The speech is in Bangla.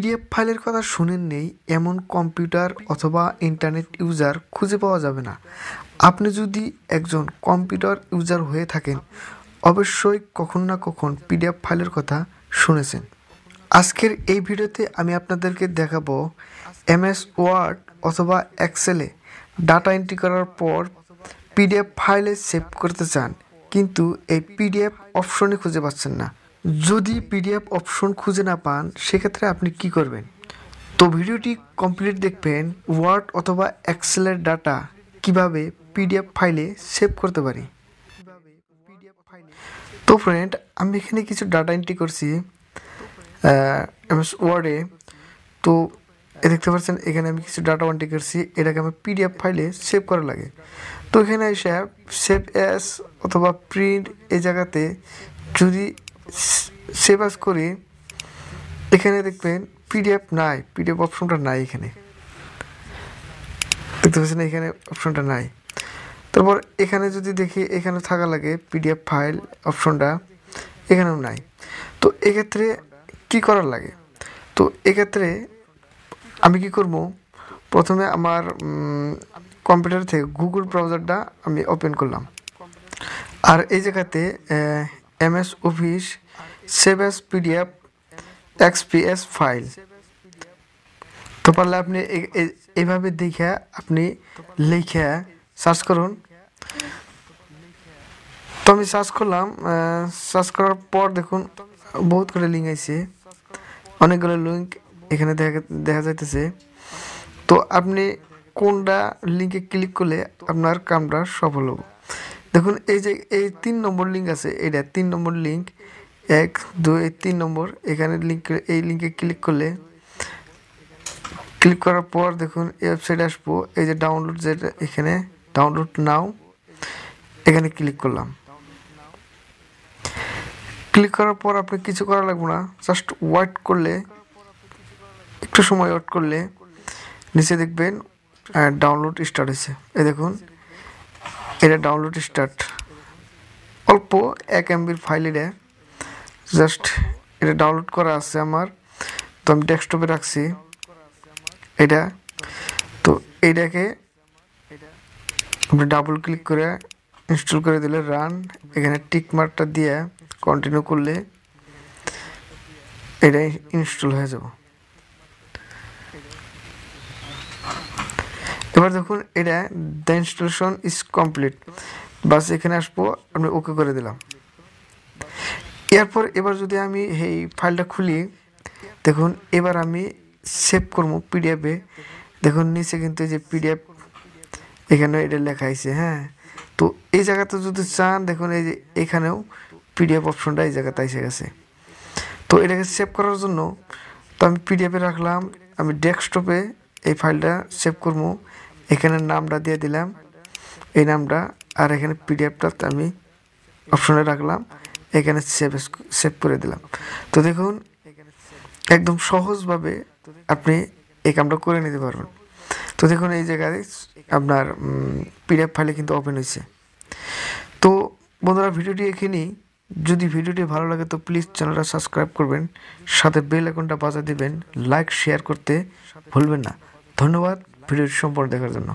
পিডিএফ ফাইলের কথা শুনেন নেই এমন কম্পিউটার অথবা ইন্টারনেট ইউজার খুঁজে পাওয়া যাবে না। আপনি যদি একজন কম্পিউটার ইউজার হয়ে থাকেন, অবশ্যই কখন না কখন পিডিএফ ফাইলের কথা শুনেছেন। আজকের এই ভিডিওতে আমি আপনাদেরকে দেখাবো এমএস ওয়ার্ড অথবা এক্সেলে ডাটা এন্ট্রি করার পর পিডিএফ ফাইলে সেভ করতে চান, কিন্তু এই পিডিএফ অপশনে খুঁজে পাচ্ছেন না। যদি পিডিএফ অপশন খুঁজে না পান, সেক্ষেত্রে আপনি কি করবেন? তো ভিডিওটি কমপ্লিট দেখবেন ওয়ার্ড অথবা এক্সেলের ডাটা কীভাবে পিডিএফ ফাইলে সেভ করতে পারি? তো ফ্রেন্ড আমি এখানে কিছু ডাটা এন্ট্রি করছি এমএস ওয়ার্ডে তো এ দেখতে পাচ্ছেন, এখানে আমি কিছু ডাটা এন্ট্রি করছি, এটাকে আমি পিডিএফ ফাইলে সেভ করা লাগে। তো এখানে এসে সেভ অ্যাস অথবা প্রিন্ট এই জায়গাতে যদি সেভ অ্যাস করি, এখানে দেখবেন পিডিএফ নাই পিডিএফ অপশনটা নাই এখানে। দেখতে পাচ্ছেন এখানে অপশনটা নাই। তারপর এখানে যদি দেখি এখানে থাকা লাগে পিডিএফ ফাইল অপশনটা এখানেও নাই। তো এক্ষেত্রে কি করার লাগে? তো এক্ষেত্রে আমি কি করব? প্রথমে আমার কম্পিউটার থেকে গুগল ব্রাউজারটা আমি ওপেন করলাম। আর এই জায়গাতে M S Office save as PDF XPS file. তো পারলে আপনি এইভাবে দেখে আপনি লিখে সার্চ করুন। তো আমি সার্চ করলাম সার্চ করার পর দেখুন, বহুত করে লিঙ্ক আছে অনেকগুলো লিঙ্ক এখানে দেখা দেখা যাইতেছে। তো আপনি কোনটা লিঙ্কে ক্লিক করলে আপনার কামটা সফল হবে। দেখুন, এই যে, এই তিন নম্বর লিঙ্ক আছে এটা তিন নম্বর লিঙ্ক এক, দুই, তিন নম্বর, এখানে লিঙ্ক এই লিঙ্কে ক্লিক করলে ক্লিক করার পর দেখুন ওয়েবসাইটে আসব, এই যে ডাউনলোড যেটা এখানে ডাউনলোড নাও এখানে ক্লিক করলাম। ক্লিক করার পর আপনি কিছু করা লাগবে না জাস্ট ওয়েট করলে, একটু সময় ওয়েট করলে, নিচে দেখবেন ডাউনলোড স্টার্ট হয়েছে। এই দেখুন এটা ডাউনলোড স্টার্ট অল্প এক এমবির ফাইল এটা জাস্ট এটা ডাউনলোড করা আছে আমার। তো আমি ডেস্কটপে রাখছি। এটা। তো এইটাকে আপনি ডাবল ক্লিক করে ইনস্টল করে দিলে রান এখানে টিক মার্কটা দিয়ে কন্টিনিউ করলে এটা ইনস্টল হয়ে যাব। এবার দেখুন, এটা দ্য ইনস্টলেশন ইজ কমপ্লিট বাস এখানে আসব, আমি ওকে করে দিলাম। এরপর এবার যদি আমি এই ফাইলটা খুলি, দেখুন, এবার আমি সেভ করব পিডিএফে দেখুন, নিচে কিন্তু যে পিডিএফ এখানে এটা লেখা আছে হ্যাঁ। তো এই জায়গাতে যদি চান, দেখুন, এই যে এখানেও পিডিএফ অপশনটা এই জায়গাতে এসে গেছে। তো এটাকে সেভ করার জন্য তো আমি পিডিএফে রাখলাম, আমি ডেস্কটপে এই ফাইলটা সেভ করব। এখানে নামটা দিয়ে দিলাম। এই নামটা আর এখানে পিডিএফটা আমি অপশনে রাখলাম। এখানে সেভ সেভ করে দিলাম। তো দেখুন, একদম সহজভাবে আপনি এই কামটা করে নিতে পারবেন। তো দেখুন, এই জায়গায় আপনার পিডিএফ ফাইলে কিন্তু ওপেন হয়েছে। তো বন্ধুরা, ভিডিওটি এখানেই। যদি ভিডিওটি ভালো লাগে তো প্লিজ চ্যানেলটা সাবস্ক্রাইব করবেন, সাথে বেল আইকনটা বাজা দিবেন লাইক শেয়ার করতে ভুলবেন না। ধন্যবাদ ভিডিওটি সম্পূর্ণ দেখার জন্য।